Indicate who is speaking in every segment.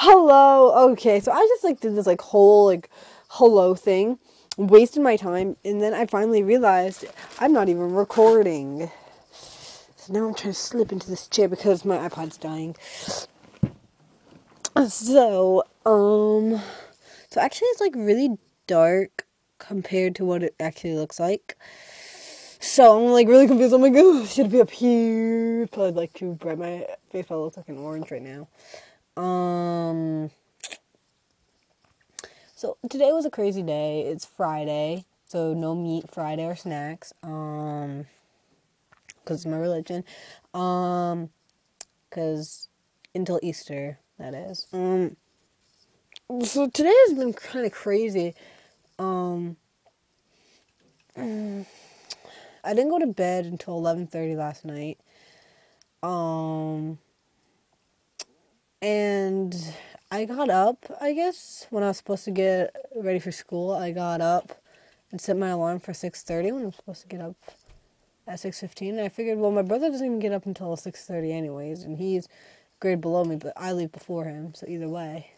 Speaker 1: hello. Okay, so I just like did this like whole like hello thing, wasted my time, and then I finally realized I'm not even recording. So now I'm trying to slip into this chair because my iPod's dying. So, um, so actually it's like really dark compared to what it actually looks like. So I'm like really confused. I'm like, oh, should it be up here? Probably like too bright. My face probably looks like an orange right now. Um. So today was a crazy day. It's Friday, so no meat Friday or snacks. Um, because it's my religion. Um, because until Easter, that is. Um. So today has been kind of crazy. Um. I didn't go to bed until eleven thirty last night. Um and I got up, I guess, when I was supposed to get ready for school. I got up and set my alarm for 6:30 when I'm supposed to get up at 6:15. I figured, well, my brother doesn't even get up until 6:30 anyways, and he's grade below me, but I leave before him, so either way.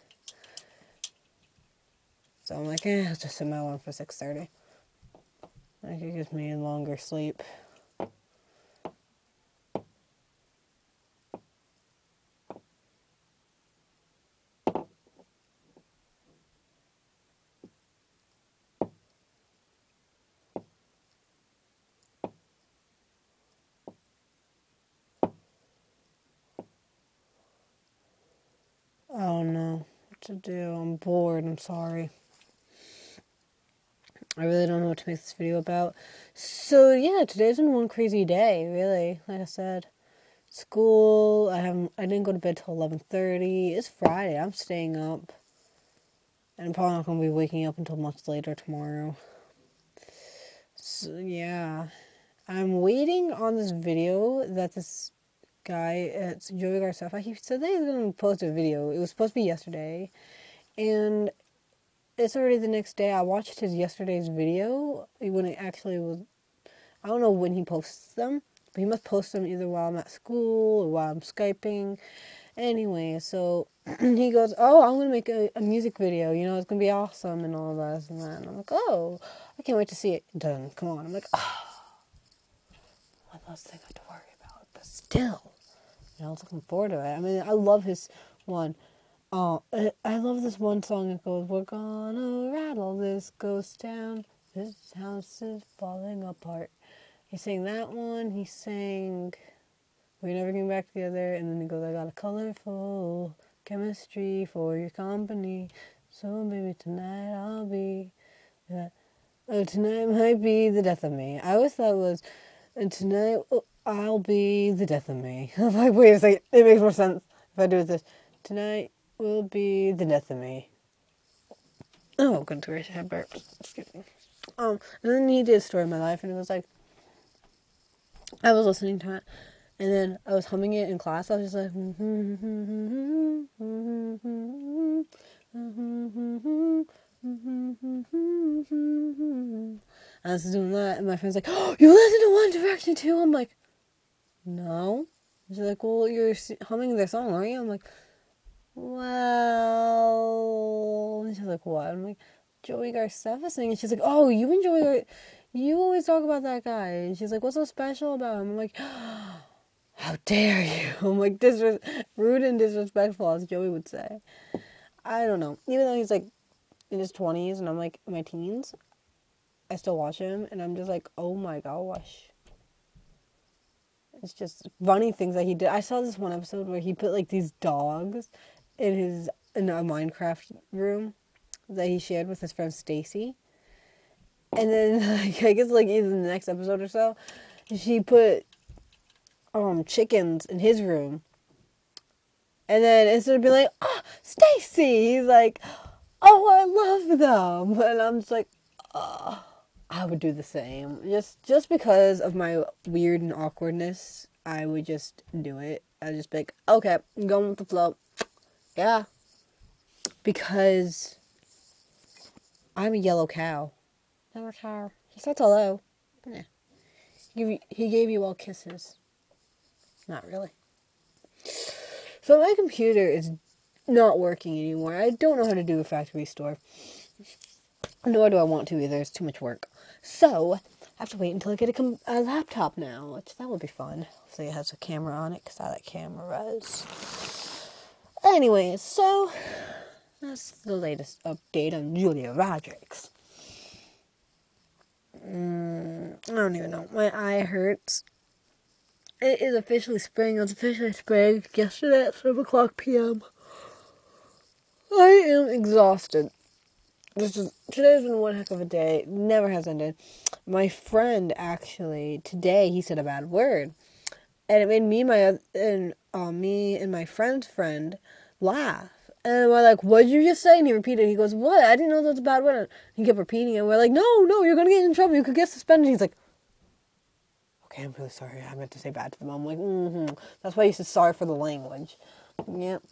Speaker 1: So I'm like, eh, I'll just set my alarm for 6:30. Like it gives me longer sleep. Oh no, what to do? I'm bored. I'm sorry. I really don't know what to make this video about. So yeah, today's been one crazy day, really. Like I said, school. I haven't. I didn't go to bed till eleven thirty. It's Friday. I'm staying up, and I'm probably not gonna be waking up until much later tomorrow. So yeah, I'm waiting on this video that this guy it's Joey Graceffa. He said that he's gonna post a video. It was supposed to be yesterday, and it's already the next day. I watched his yesterday's video when it actually was. I don't know when he posts them, but he must post them either while I'm at school or while I'm skyping. Anyway, so he goes, "Oh, I'm gonna make a, a music video. You know, it's gonna be awesome and all that and that." And I'm like, "Oh, I can't wait to see it done. Come on." I'm like, "Oh, one last thing I have to worry about, but still, I was looking forward to it. I mean, I love his one." Oh, I love this one song It goes, We're gonna rattle this ghost town. This house is falling apart. He sang that one. He sang We're Never Getting Back Together. And then he goes, I got a colorful chemistry for your company. So maybe tonight I'll be. Oh, tonight might be the death of me. I always thought it was, and tonight oh, I'll be the death of me. I'm like, wait a second. It makes more sense if I do it this. Tonight will be the death of me. Oh, good gracious, I burped. Excuse me. Um, and then he did a story of my life, and it was like, I was listening to it, and then I was humming it in class. I was just like, I was doing that, and my friend's like, "Oh, you listen to One Direction too?" I'm like, "No." She's like, "Well, you're humming their song, aren't you?" I'm like, well, and she's like, what? I'm like, Joey Graceffa singing. She's like, oh, you and Joey, you always talk about that guy. And she's like, what's so special about him? I'm like, how dare you? I'm like, disres- rude and disrespectful, as Joey would say. I don't know. Even though he's like in his 20s and I'm like in my teens, I still watch him and I'm just like, oh my gosh. It's just funny things that he did. I saw this one episode where he put like these dogs in his in a Minecraft room that he shared with his friend Stacy. And then like I guess like in the next episode or so, she put um chickens in his room. And then instead of being like, oh, Stacy, he's like, oh, I love them. And I'm just like, oh, I would do the same. Just just because of my weird and awkwardness, I would just do it. I'd just be like, okay, I'm going with the flow. Yeah. Because I'm a yellow cow. Yellow cow. He said hello. Yeah. He gave you, he gave you all kisses. Not really. So my computer is not working anymore. I don't know how to do a factory store. Nor do I want to either. It's too much work. So, I have to wait until I get a, com- a laptop now, which that would be fun. Hopefully it has a camera on it, because I like cameras. Anyways, so that's the latest update on Julia Rodriguez. Mm, I don't even know. My eye hurts. It is officially spring. It was officially spring yesterday at 7 o'clock p.m. I am exhausted. This is, today's been one heck of a day. Never has ended. My friend actually today he said a bad word, and it made me my and uh, me and my friend's friend laugh. And we're like, "What did you just say?" And he repeated. He goes, "What? I didn't know that was a bad word." And he kept repeating it. We're like, "No, no, you're gonna get in trouble. You could get suspended." He's like, "Okay, I'm really sorry. I meant to say bad to them." I'm like, "Mm-hmm." That's why you said sorry for the language. Yep.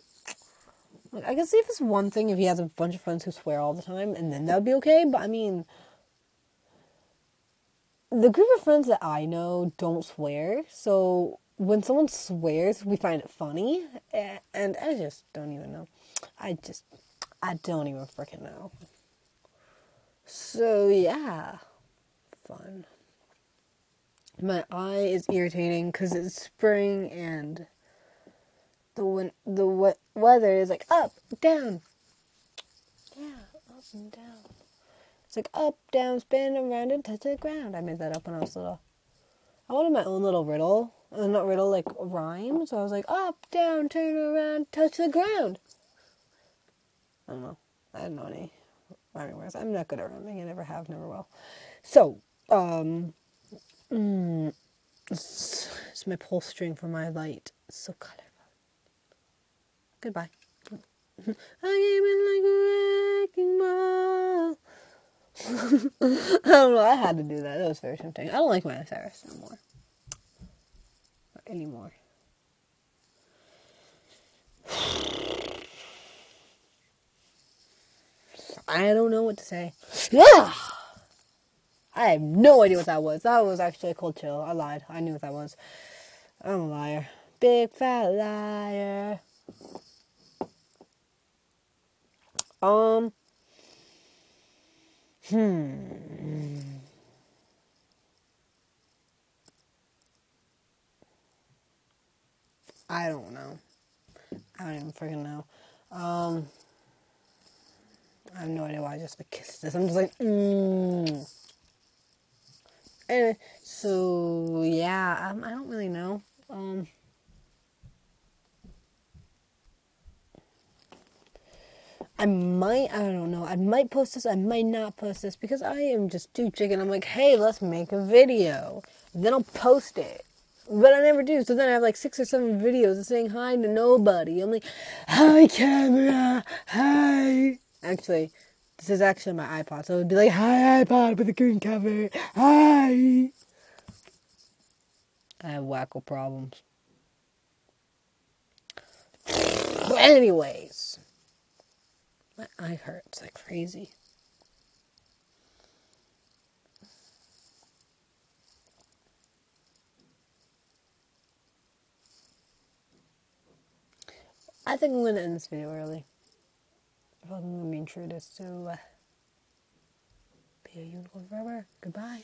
Speaker 1: Like, I can see if it's one thing if he has a bunch of friends who swear all the time, and then that would be okay. But I mean, the group of friends that I know don't swear, so when someone swears, we find it funny, and I just don't even know. I just, I don't even freaking know. So yeah, fun. My eye is irritating because it's spring and the win- the we- weather is like up, down. Yeah, up and down. It's like up, down, spin around and touch the ground. I made that up when I was little. I wanted my own little riddle, uh, not riddle, like rhyme. So I was like up, down, turn around, touch the ground. I don't know. I don't know any rhyming words. I'm not good at rhyming. I never have, never will. So, um, mm, it's, it's my pull string for my light. It's so colorful. Goodbye. I came in like a wrecking ball. I don't know. I had to do that. That was very tempting. I don't like Miley Cyrus no more. Not anymore. I don't know what to say. Yeah. I have no idea what that was. That was actually a cold chill. I lied. I knew what that was. I'm a liar. Big fat liar. Um. Hmm. I don't know. I don't even freaking know. Um. I have no idea why I just kissed this. I'm just like, mmm. Anyway, so yeah, um, I don't really know. Um. I might, I don't know, I might post this, I might not post this because I am just too chicken. I'm like, hey, let's make a video. Then I'll post it. But I never do. So then I have like six or seven videos of saying hi to nobody. I'm like, hi, camera, hi. Actually, this is actually my iPod. So it would be like, hi, iPod with a green cover, hi. I have wacko problems. Anyways. My eye hurts like crazy. I think I'm going to end this video early. If I'm going to be true to uh, be a unicorn forever. Goodbye.